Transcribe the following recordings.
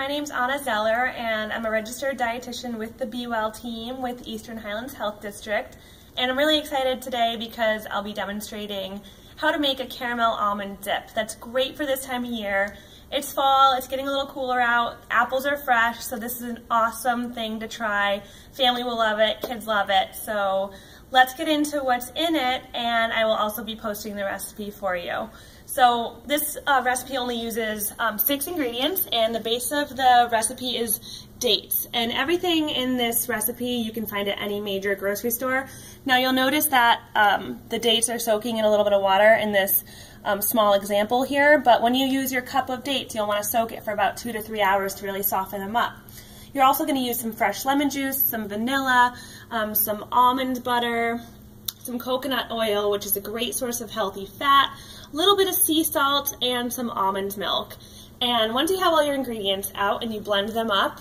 My name's Anna Zeller and I'm a registered dietitian with the Be Well team with Eastern Highlands Health District. And I'm really excited today because I'll be demonstrating how to make a caramel almond dip. That's great for this time of year. It's fall, it's getting a little cooler out, apples are fresh, so this is an awesome thing to try. Family will love it, kids love it. So let's get into what's in it and I will also be posting the recipe for you. So this uh, recipe only uses um, six ingredients and the base of the recipe is dates. And everything in this recipe you can find at any major grocery store. Now you'll notice that um, the dates are soaking in a little bit of water in this um, small example here, but when you use your cup of dates, you'll want to soak it for about two to three hours to really soften them up. You're also going to use some fresh lemon juice, some vanilla, um, some almond butter, some coconut oil, which is a great source of healthy fat, a little bit of sea salt, and some almond milk. And once you have all your ingredients out and you blend them up,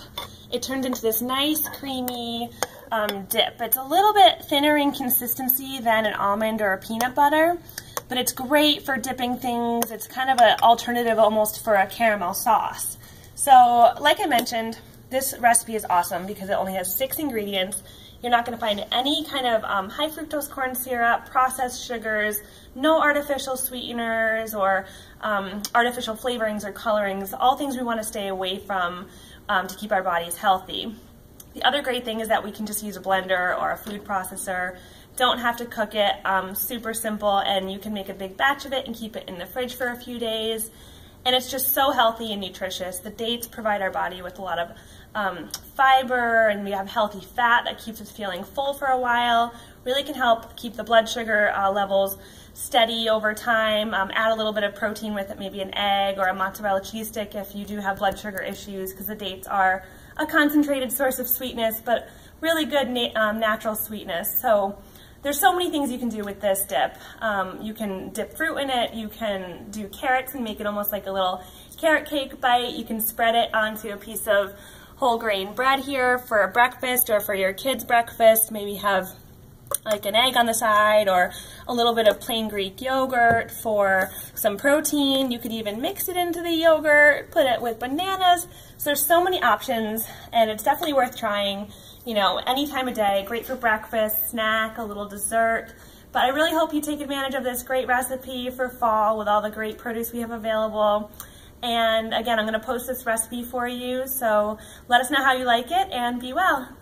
it turns into this nice creamy um, dip. It's a little bit thinner in consistency than an almond or a peanut butter, but it's great for dipping things. It's kind of an alternative almost for a caramel sauce. So like I mentioned, this recipe is awesome because it only has six ingredients you're not going to find any kind of um, high fructose corn syrup, processed sugars, no artificial sweeteners or um, artificial flavorings or colorings, all things we want to stay away from um, to keep our bodies healthy. The other great thing is that we can just use a blender or a food processor. Don't have to cook it, um, super simple, and you can make a big batch of it and keep it in the fridge for a few days. And it's just so healthy and nutritious. The dates provide our body with a lot of um, fiber and we have healthy fat that keeps us feeling full for a while. Really can help keep the blood sugar uh, levels steady over time. Um, add a little bit of protein with it, maybe an egg or a mozzarella cheese stick if you do have blood sugar issues because the dates are a concentrated source of sweetness but really good na um, natural sweetness. So there's so many things you can do with this dip. Um, you can dip fruit in it, you can do carrots and make it almost like a little carrot cake bite, you can spread it onto a piece of whole grain bread here for a breakfast or for your kids breakfast, maybe have like an egg on the side or a little bit of plain Greek yogurt for some protein. You could even mix it into the yogurt, put it with bananas. So there's so many options and it's definitely worth trying you know, any time of day, great for breakfast, snack, a little dessert. But I really hope you take advantage of this great recipe for fall with all the great produce we have available. And again, I'm gonna post this recipe for you, so let us know how you like it and be well.